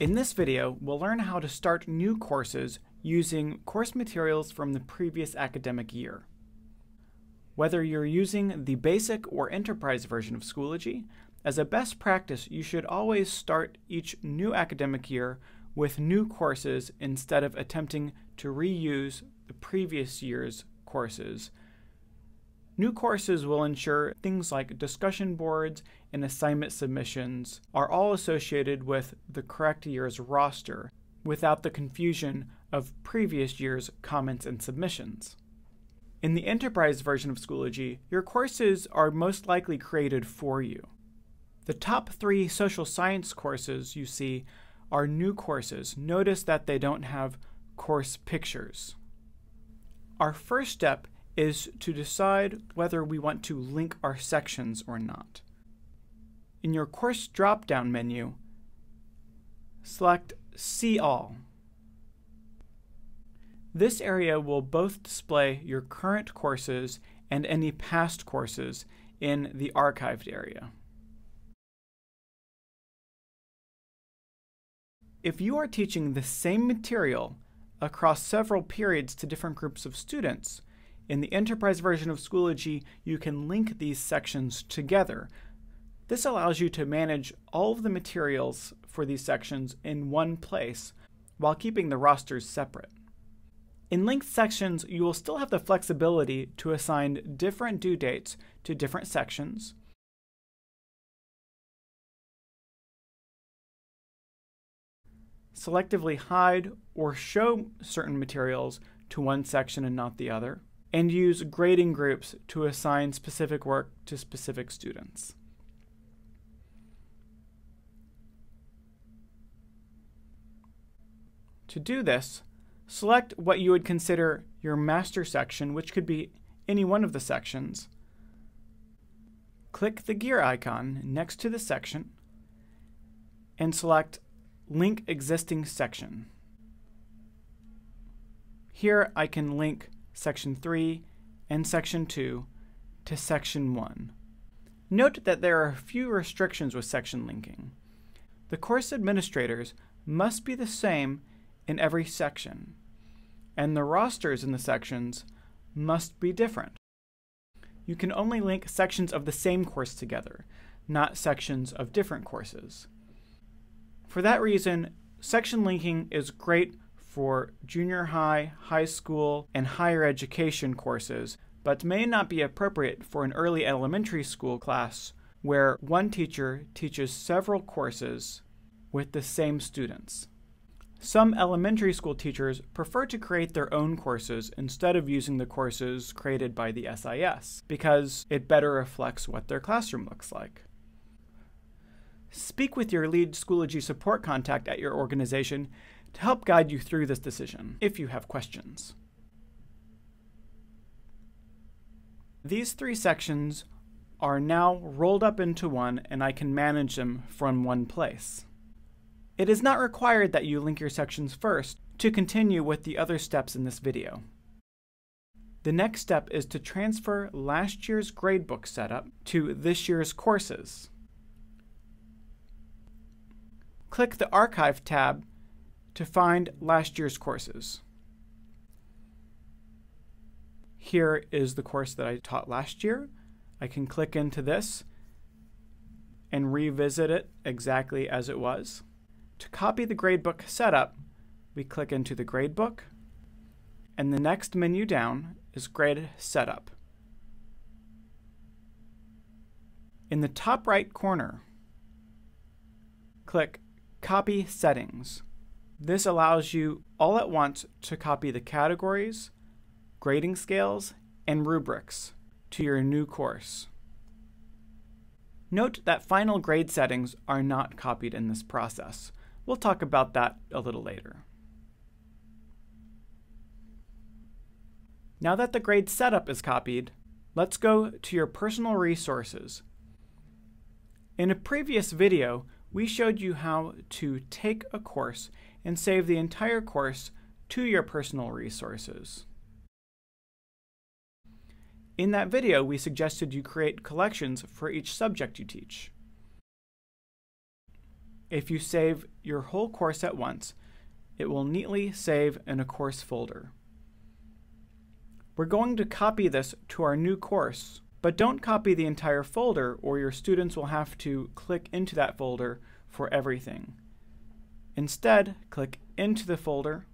In this video, we'll learn how to start new courses using course materials from the previous academic year. Whether you're using the basic or enterprise version of Schoology, as a best practice, you should always start each new academic year with new courses instead of attempting to reuse the previous year's courses. New courses will ensure things like discussion boards and assignment submissions are all associated with the correct year's roster without the confusion of previous year's comments and submissions. In the enterprise version of Schoology, your courses are most likely created for you. The top three social science courses you see are new courses. Notice that they don't have course pictures. Our first step is to decide whether we want to link our sections or not. In your course drop-down menu, select See All. This area will both display your current courses and any past courses in the archived area. If you are teaching the same material across several periods to different groups of students, in the enterprise version of Schoology, you can link these sections together. This allows you to manage all of the materials for these sections in one place while keeping the rosters separate. In linked sections, you will still have the flexibility to assign different due dates to different sections, selectively hide or show certain materials to one section and not the other, and use grading groups to assign specific work to specific students. To do this, Select what you would consider your master section, which could be any one of the sections. Click the gear icon next to the section and select Link Existing Section. Here I can link Section 3 and Section 2 to Section 1. Note that there are a few restrictions with section linking. The course administrators must be the same in every section and the rosters in the sections must be different. You can only link sections of the same course together, not sections of different courses. For that reason, section linking is great for junior high, high school, and higher education courses, but may not be appropriate for an early elementary school class where one teacher teaches several courses with the same students. Some elementary school teachers prefer to create their own courses instead of using the courses created by the SIS because it better reflects what their classroom looks like. Speak with your lead Schoology support contact at your organization to help guide you through this decision if you have questions. These three sections are now rolled up into one and I can manage them from one place. It is not required that you link your sections first to continue with the other steps in this video. The next step is to transfer last year's gradebook setup to this year's courses. Click the Archive tab to find last year's courses. Here is the course that I taught last year. I can click into this and revisit it exactly as it was. To copy the gradebook setup, we click into the gradebook, and the next menu down is Grade Setup. In the top right corner, click Copy Settings. This allows you all at once to copy the categories, grading scales, and rubrics to your new course. Note that final grade settings are not copied in this process. We'll talk about that a little later. Now that the grade setup is copied, let's go to your personal resources. In a previous video, we showed you how to take a course and save the entire course to your personal resources. In that video, we suggested you create collections for each subject you teach. if you save your whole course at once, it will neatly save in a course folder. We're going to copy this to our new course, but don't copy the entire folder or your students will have to click into that folder for everything. Instead, click into the folder,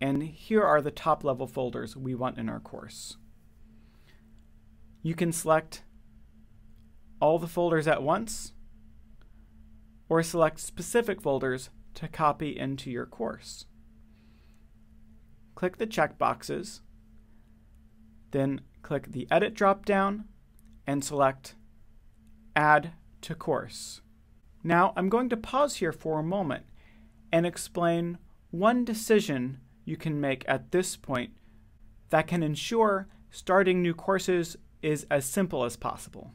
and here are the top level folders we want in our course. You can select all the folders at once, or select specific folders to copy into your course. Click the checkboxes, then click the Edit drop-down and select Add to Course. Now I'm going to pause here for a moment and explain one decision you can make at this point that can ensure starting new courses is as simple as possible.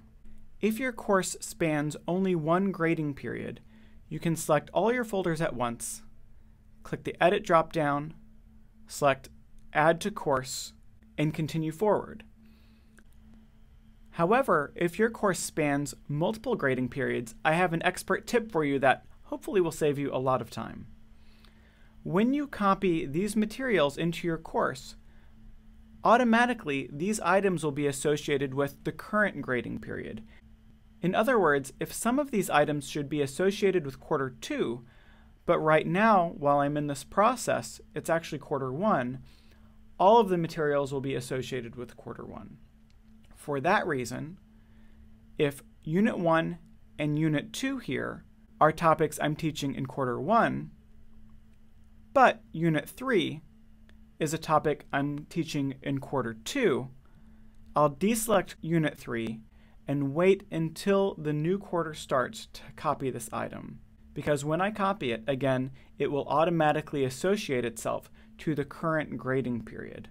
If your course spans only one grading period, you can select all your folders at once, click the Edit drop-down, select Add to Course, and continue forward. However, if your course spans multiple grading periods, I have an expert tip for you that hopefully will save you a lot of time. When you copy these materials into your course, automatically these items will be associated with the current grading period, in other words, if some of these items should be associated with quarter two, but right now, while I'm in this process, it's actually quarter one, all of the materials will be associated with quarter one. For that reason, if unit one and unit two here are topics I'm teaching in quarter one, but unit three is a topic I'm teaching in quarter two, I'll deselect unit three and wait until the new quarter starts to copy this item. Because when I copy it, again, it will automatically associate itself to the current grading period.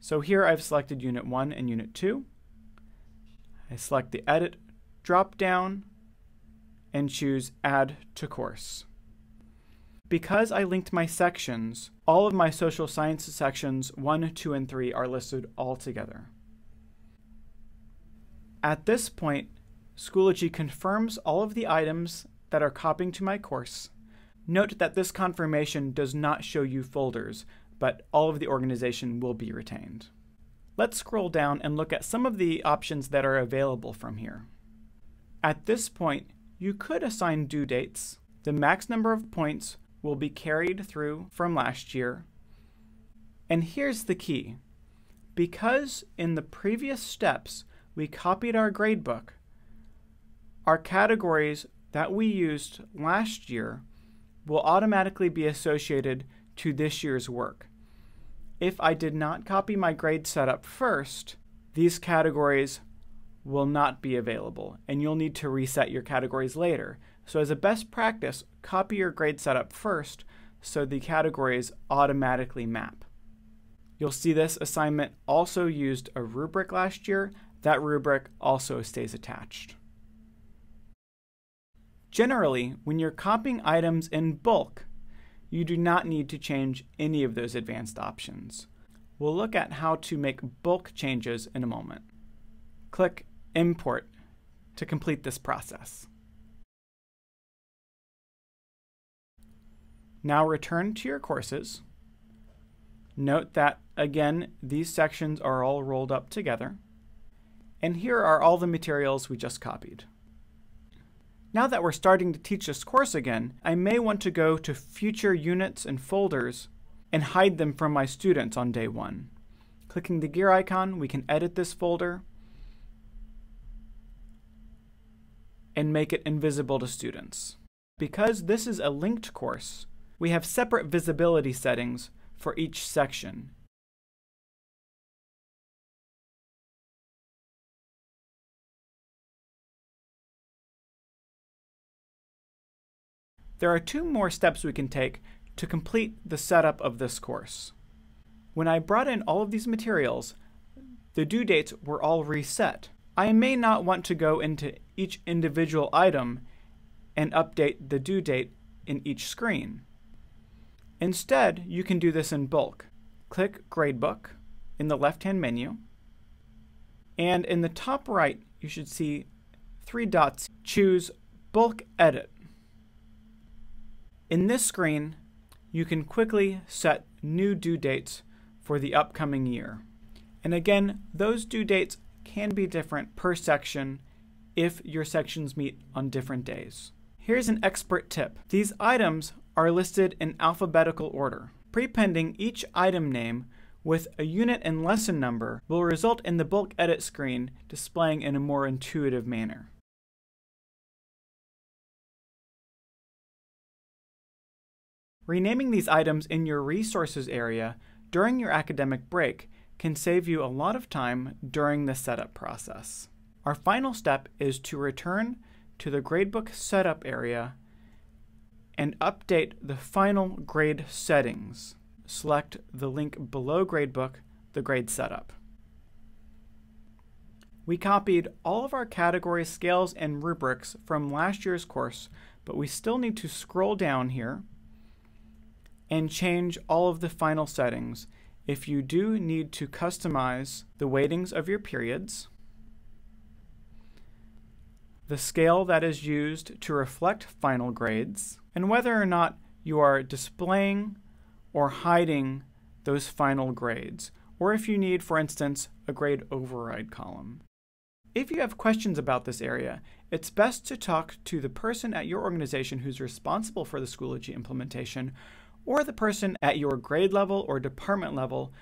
So here I've selected Unit 1 and Unit 2. I select the Edit drop-down and choose Add to Course. Because I linked my sections, all of my social sciences sections 1, 2, and 3 are listed all together. At this point, Schoology confirms all of the items that are copying to my course. Note that this confirmation does not show you folders, but all of the organization will be retained. Let's scroll down and look at some of the options that are available from here. At this point, you could assign due dates. The max number of points will be carried through from last year. And here's the key. Because in the previous steps, we copied our gradebook. Our categories that we used last year will automatically be associated to this year's work. If I did not copy my grade setup first, these categories will not be available, and you'll need to reset your categories later. So as a best practice, copy your grade setup first so the categories automatically map. You'll see this assignment also used a rubric last year that rubric also stays attached. Generally, when you're copying items in bulk, you do not need to change any of those advanced options. We'll look at how to make bulk changes in a moment. Click Import to complete this process. Now return to your courses. Note that, again, these sections are all rolled up together. And here are all the materials we just copied. Now that we're starting to teach this course again, I may want to go to future units and folders and hide them from my students on day one. Clicking the gear icon, we can edit this folder and make it invisible to students. Because this is a linked course, we have separate visibility settings for each section, There are two more steps we can take to complete the setup of this course. When I brought in all of these materials, the due dates were all reset. I may not want to go into each individual item and update the due date in each screen. Instead, you can do this in bulk. Click Gradebook in the left-hand menu, and in the top right, you should see three dots. Choose Bulk Edit. In this screen, you can quickly set new due dates for the upcoming year. And again, those due dates can be different per section if your sections meet on different days. Here's an expert tip. These items are listed in alphabetical order. Prepending each item name with a unit and lesson number will result in the bulk edit screen displaying in a more intuitive manner. Renaming these items in your resources area during your academic break can save you a lot of time during the setup process. Our final step is to return to the gradebook setup area and update the final grade settings. Select the link below gradebook, the grade setup. We copied all of our category scales and rubrics from last year's course, but we still need to scroll down here and change all of the final settings. If you do need to customize the weightings of your periods, the scale that is used to reflect final grades, and whether or not you are displaying or hiding those final grades, or if you need, for instance, a grade override column. If you have questions about this area, it's best to talk to the person at your organization who's responsible for the Schoology implementation, or the person at your grade level or department level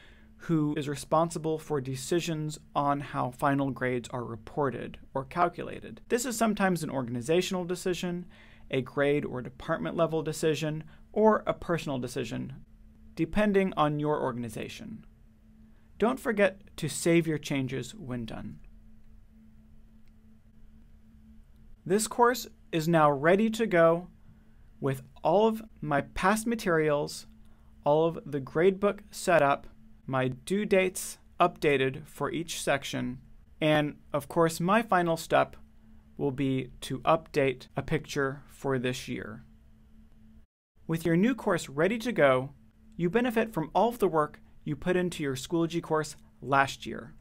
who is responsible for decisions on how final grades are reported or calculated. This is sometimes an organizational decision, a grade or department level decision, or a personal decision, depending on your organization. Don't forget to save your changes when done. This course is now ready to go with all of my past materials, all of the gradebook set up, my due dates updated for each section, and of course, my final step will be to update a picture for this year. With your new course ready to go, you benefit from all of the work you put into your Schoology course last year.